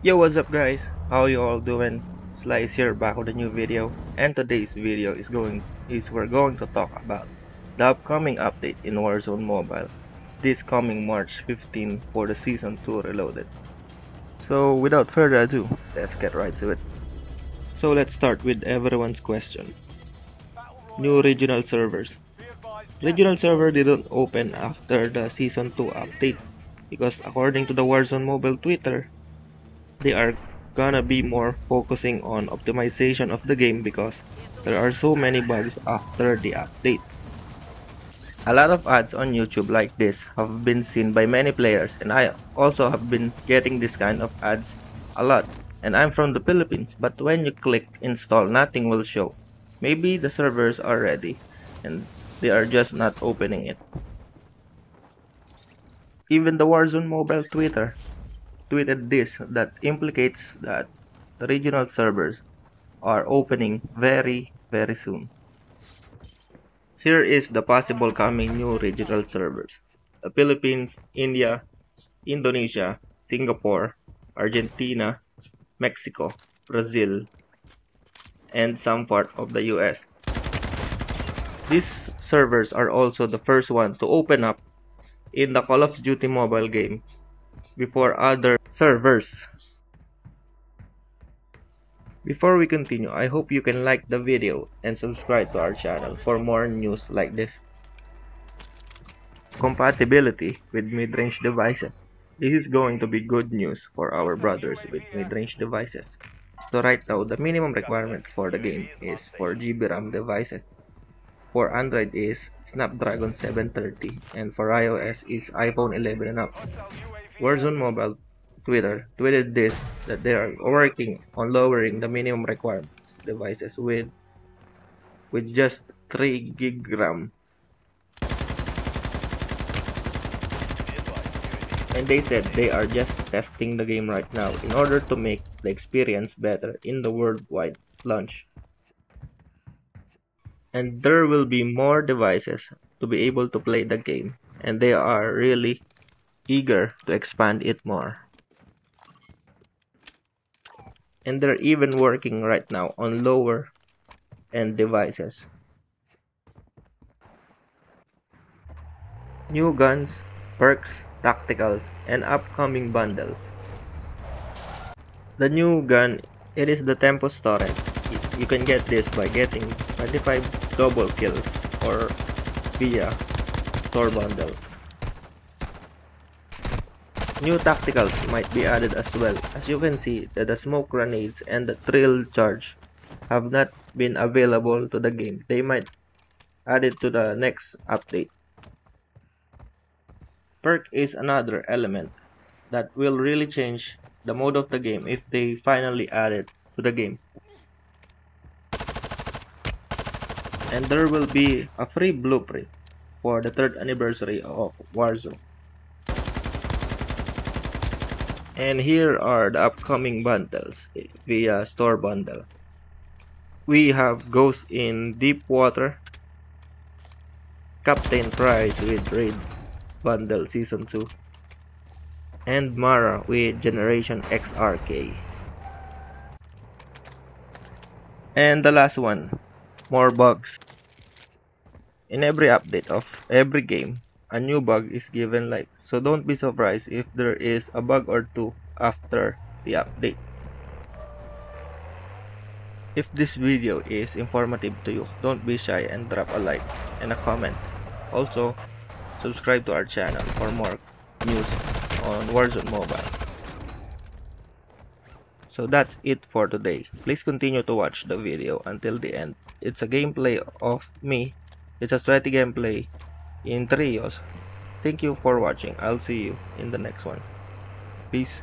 Yo what's up guys? How you all doing? Slice here back with a new video. And today's video is going is we're going to talk about the upcoming update in Warzone Mobile this coming March 15 for the season 2 reloaded. So without further ado let's get right to it. So let's start with everyone's question. New regional servers. Regional server didn't open after the season 2 update because according to the Warzone Mobile Twitter they are gonna be more focusing on optimization of the game because there are so many bugs after the update. A lot of ads on YouTube like this have been seen by many players and I also have been getting this kind of ads a lot and I'm from the Philippines but when you click install nothing will show. Maybe the servers are ready and they are just not opening it. Even the Warzone mobile Twitter tweeted this that implicates that the regional servers are opening very very soon. Here is the possible coming new regional servers. The Philippines, India, Indonesia, Singapore, Argentina, Mexico, Brazil, and some part of the US. These servers are also the first ones to open up in the Call of Duty mobile game before other servers. Before we continue, I hope you can like the video and subscribe to our channel for more news like this. Compatibility with mid-range devices. This is going to be good news for our brothers with mid-range devices. So right now, the minimum requirement for the game is 4GB RAM devices. For Android is Snapdragon 730 and for iOS is iPhone 11 and up. Warzone Mobile Twitter tweeted this that they are working on lowering the minimum requirements devices with with just 3 gig RAM. And they said they are just testing the game right now in order to make the experience better in the worldwide launch. And there will be more devices to be able to play the game and they are really eager to expand it more. And they're even working right now on lower end devices. New guns, perks, tacticals, and upcoming bundles. The new gun, it is the Tempus Torrent. You can get this by getting 25 double kills or via store bundle. New tacticals might be added as well. As you can see that the smoke grenades and the drill charge have not been available to the game. They might add it to the next update. Perk is another element that will really change the mode of the game if they finally add it to the game. And there will be a free blueprint for the third anniversary of Warzone. And here are the upcoming bundles eh, via store bundle. We have Ghost in Deep Water Captain Price with Raid Bundle Season 2 and Mara with Generation XRK and the last one more bugs. In every update of every game a new bug is given life so don't be surprised if there is a bug or two after the update. If this video is informative to you, don't be shy and drop a like and a comment. Also, subscribe to our channel for more news on Warzone Mobile. So that's it for today. Please continue to watch the video until the end. It's a gameplay of me. It's a sweaty gameplay in trios Thank you for watching. I'll see you in the next one. Peace.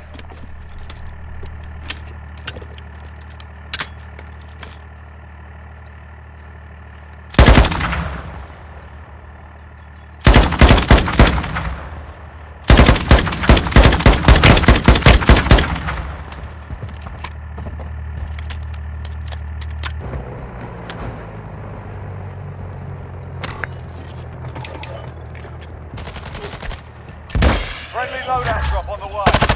Friendly loadout drop on the way.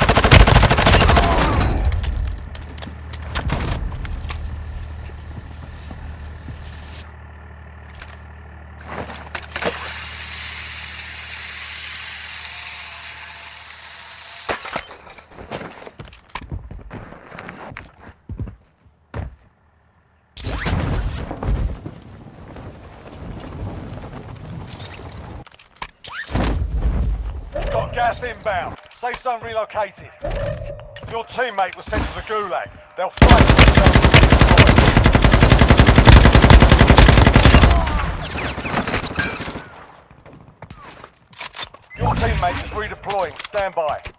Gas inbound. Safe zone relocated. Your teammate was sent to the gulag. They'll fight themselves. Your teammate is redeploying. Stand by.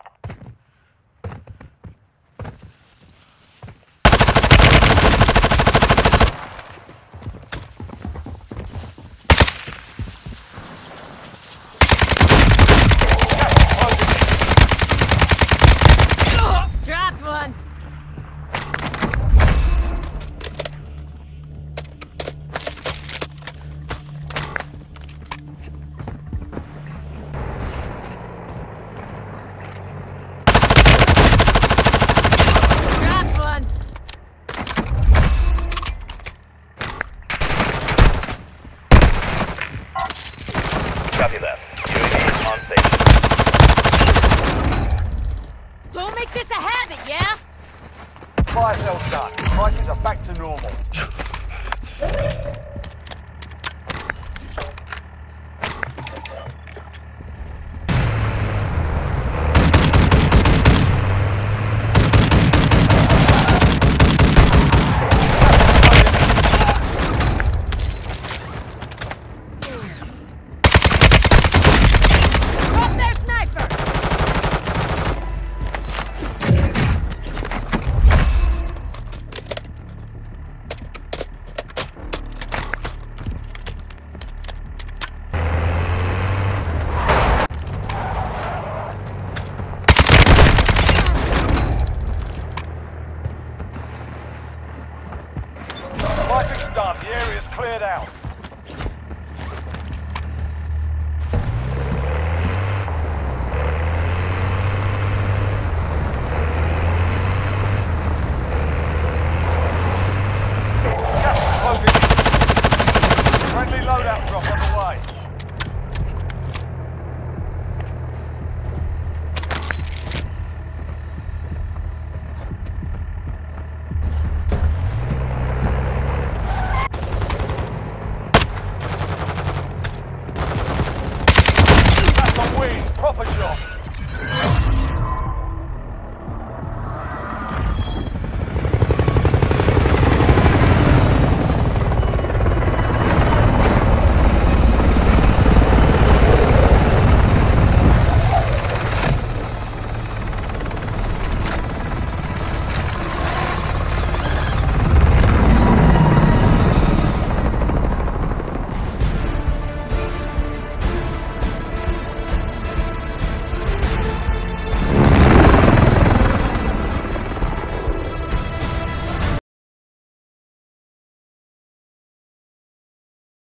Fire sales done. Prices are back to normal. Drop their sniper. Fighting's done. The area's cleared out.